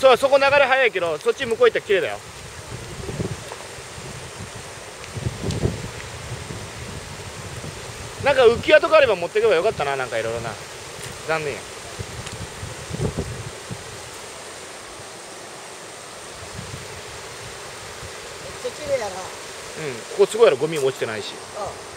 そうそこ流れ速いけどそっち向こう行ったら綺麗だよ。なんか浮き輪とかあれば持ってけばよかったななんかいろいろな。残念。やめっちゃ綺麗やな。うん。ここすごいやろ。ゴミも落ちてないし。ああ